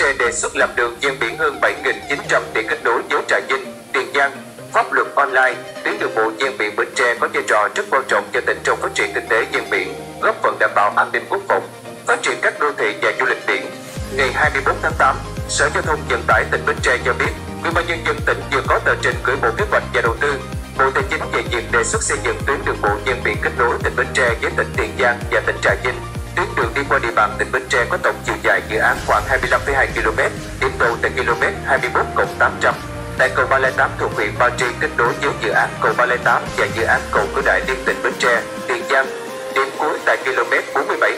Tre đề xuất làm đường gian biển hơn 7.900 để kết nối với Trà Vinh, Tiền Giang. Pháp luật online, tuyến đường bộ gian biển Bến Tre có vai trò rất quan trọng cho tỉnh trong phát triển kinh tế gian biển, góp phần đảm bảo an ninh quốc phòng, phát triển các đô thị và du lịch biển. Ngày 24 tháng 8, Sở Giao thông Vận tải tỉnh Bến Tre cho biết, Ủy ban nhân dân tỉnh vừa có tờ trình gửi Bộ Kế hoạch và Đầu tư, Bộ Tài chính về việc đề xuất xây dựng tuyến đường bộ gian biển kết nối tỉnh Bến Tre với tỉnh Tiền Giang và tỉnh Trà Vinh. Tuyến đường đi qua địa bàn tỉnh Bến Tre có tổng chiều dự án khoảng 25,2 km, điểm đầu tại km 21 800. Tại cầu 308 thuộc huyện Ba Tri kết nối với dự án cầu 308 và dự án cầu cửa đại liên tỉnh Bến Tre, Tiền Giang. Điểm cuối tại km 47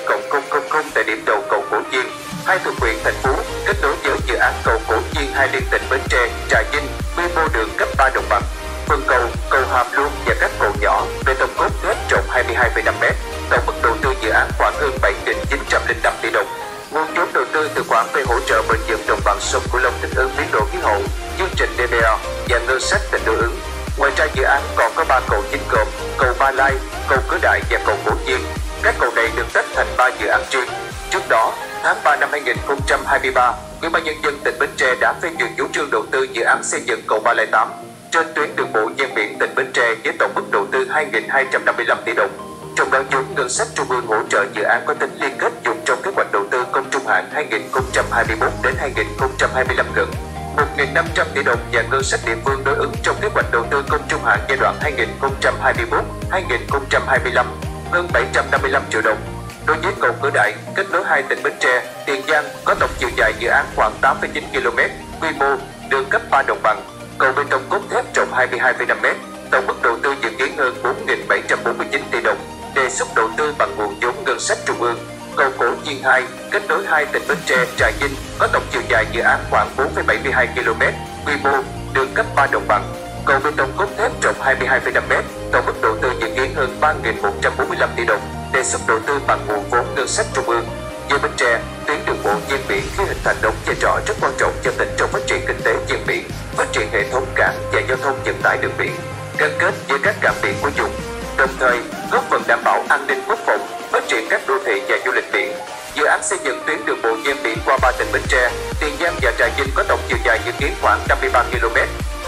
000 tại điểm đầu cầu Cổ Chiên, hai thuộc huyện thành phố kết nối với dự án cầu Cổ Chiên hai liên tỉnh Bến Tre, Trà Vinh, quy mô đường cấp 3 đồng bằng. Phần cầu, cầu Hàm Luông và các cầu nhỏ bê tông cốt thép rộng 22,5 m, tổng mức đầu tư dự án khoảng hơn 7.905 tỷ đồng. Nguồn vốn đầu tư từ khoản về hỗ trợ bệnh viện đồng bằng sông Cửu Long thích ứng biến đổi khí hậu, chương trình DDR và ngân sách tỉnh đối ứng. Ngoài ra dự án còn có ba cầu chính gồm cầu Ba Lai, cầu Cửa Đại và cầu Cổ Chiên. Các cầu này được tách thành ba dự án riêng. Trước đó, tháng 3 năm 2023, Ủy ban nhân dân tỉnh Bến Tre đã phê duyệt chủ trương đầu tư dự án xây dựng cầu 308 trên tuyến đường bộ ven biển tỉnh Bến Tre với tổng mức đầu tư 2.255 tỷ đồng. Trong đó vốn ngân sách trung ương hỗ trợ dự án có tính liên kết trung hạn 2021 đến 2025 gần 1.500 tỷ đồng và ngân sách địa phương đối ứng trong kế hoạch đầu tư công trung hạn giai đoạn 2021-2025 hơn 755 triệu đồng. Đối với cầu Cửa Đại kết nối hai tỉnh Bến Tre, Tiền Giang có tổng chiều dài dự án khoảng 8,9 km, quy mô đường cấp 3 đồng bằng, cầu bê tông cốt thép rộng 22,5 m, tổng mức đầu tư dự kiến hơn 4.749 tỷ đồng, đề xuất đầu tư bằng nguồn vốn ngân sách trung ương. Cầu 2 kết nối hai tỉnh Bến Tre, Trà Vinh có tổng chiều dài dự án khoảng 4,72 km, quy mô đường cấp 3 đồng bằng, cầu bê tông cốt thép rộng 22,5 m, tổng mức đầu tư dự kiến hơn 3.145 tỷ đồng, đề xuất đầu tư bằng nguồn vốn ngân sách trung ương. Với Bến Tre, tuyến đường bộ ven biển khi hình thành đóng vai trò rất quan trọng cho tỉnh trong phát triển kinh tế ven biển, phát triển hệ thống cảng và giao thông vận tải đường biển, gắn kết với các cảng biển của vùng, đồng thời góp phần đảm bảo an ninh quốc phòng, phát triển các đô thị và du lịch biển. Dự án xây dựng tuyến đường bộ ven biển qua ba tỉnh Bến Tre, Tiền Giang và Trà Vinh có tổng chiều dài dự kiến khoảng 53 km.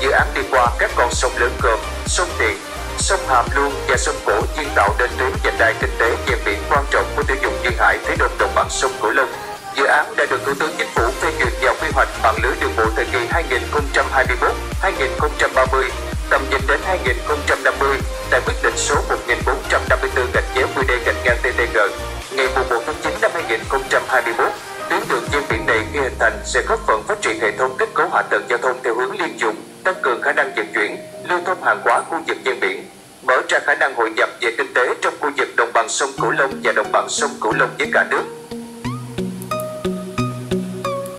Dự án đi qua các con sông lớn gồm sông Tiền, sông Hàm Luông và sông Cổ Chiên tạo nên tuyến vành đai kinh tế ven biển quan trọng của tiêu dùng duyên hải phía đông đồng bằng sông Cửu Long. Dự án đã được Thủ tướng Chính phủ phê duyệt vào quy hoạch mạng lưới đường bộ thời kỳ 2021-2030, tầm nhìn đến 2050 tại quyết định số 1454 2021. Tuyến đường ven biển này khi hình thành sẽ góp phần phát triển hệ thống kết cấu hạ tầng giao thông theo hướng liên dùng, tăng cường khả năng vận chuyển, lưu thông hàng hóa khu vực ven biển, mở ra khả năng hội nhập về kinh tế trong khu vực đồng bằng sông Cửu Long và đồng bằng sông Cửu Long với cả nước